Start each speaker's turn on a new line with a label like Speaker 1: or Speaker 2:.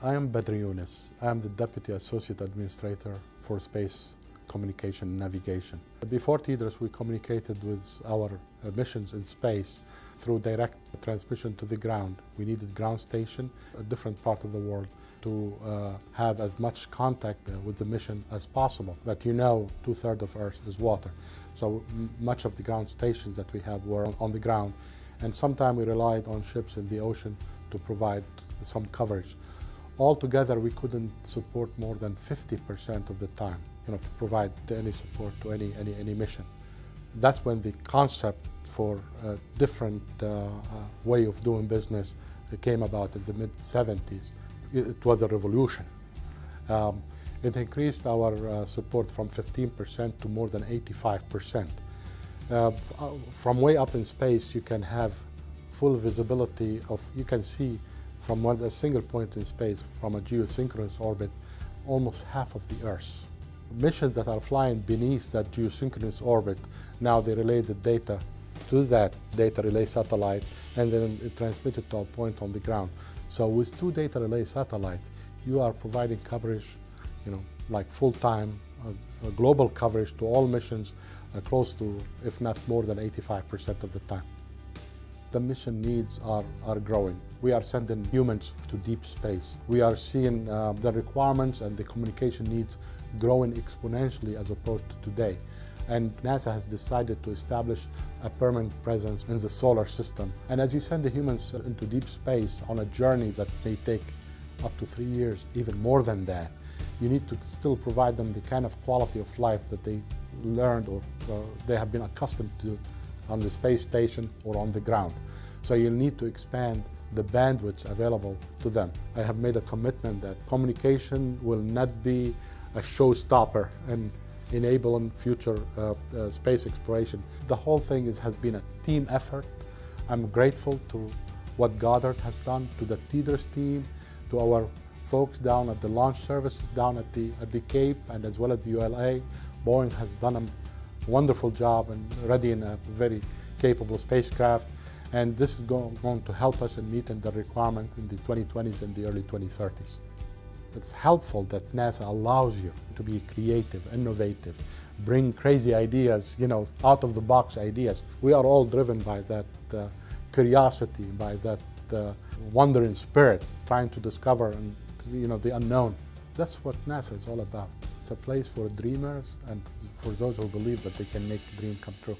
Speaker 1: I am Badri Younes. I am the Deputy Associate Administrator for Space Communication and Navigation. Before TDRS, we communicated with our uh, missions in space through direct transmission to the ground. We needed ground station, a different part of the world, to uh, have as much contact uh, with the mission as possible. But you know, two-thirds of Earth is water. So much of the ground stations that we have were on, on the ground. And sometimes we relied on ships in the ocean to provide some coverage. Altogether, we couldn't support more than 50% of the time, you know, to provide any support to any, any, any mission. That's when the concept for a different uh, uh, way of doing business came about in the mid-70s. It, was a revolution. Um, it increased our uh, support from 15% to more than 85%. Uh, from way up in space, you can have full visibility of, you can see from one, a single point in space, from a geosynchronous orbit, almost half of the Earth. Missions that are flying beneath that geosynchronous orbit, now they relay the data to that data relay satellite and then it transmitted to a point on the ground. So with two data relay satellites, you are providing coverage, you know, like full-time, uh, global coverage to all missions, uh, close to, if not more than 85% of the time the mission needs are, are growing. We are sending humans to deep space. We are seeing uh, the requirements and the communication needs growing exponentially as opposed to today. And NASA has decided to establish a permanent presence in the solar system. And as you send the humans into deep space on a journey that may take up to three years, even more than that, you need to still provide them the kind of quality of life that they learned or uh, they have been accustomed to on the space station or on the ground. So you'll need to expand the bandwidth available to them. I have made a commitment that communication will not be a showstopper in enabling future uh, uh, space exploration. The whole thing is, has been a team effort. I'm grateful to what Goddard has done, to the TDRS team, to our folks down at the launch services down at the, at the Cape and as well as the ULA. Boeing has done a wonderful job and readying a very capable spacecraft. And this is go going to help us in meeting the requirement in the 2020s and the early 2030s. It's helpful that NASA allows you to be creative, innovative, bring crazy ideas, you know, out of the box ideas. We are all driven by that uh, curiosity, by that uh, spirit, trying to discover and, you know, the unknown. That's what NASA is all about. It's a place for dreamers and for those who believe that they can make the dream come true.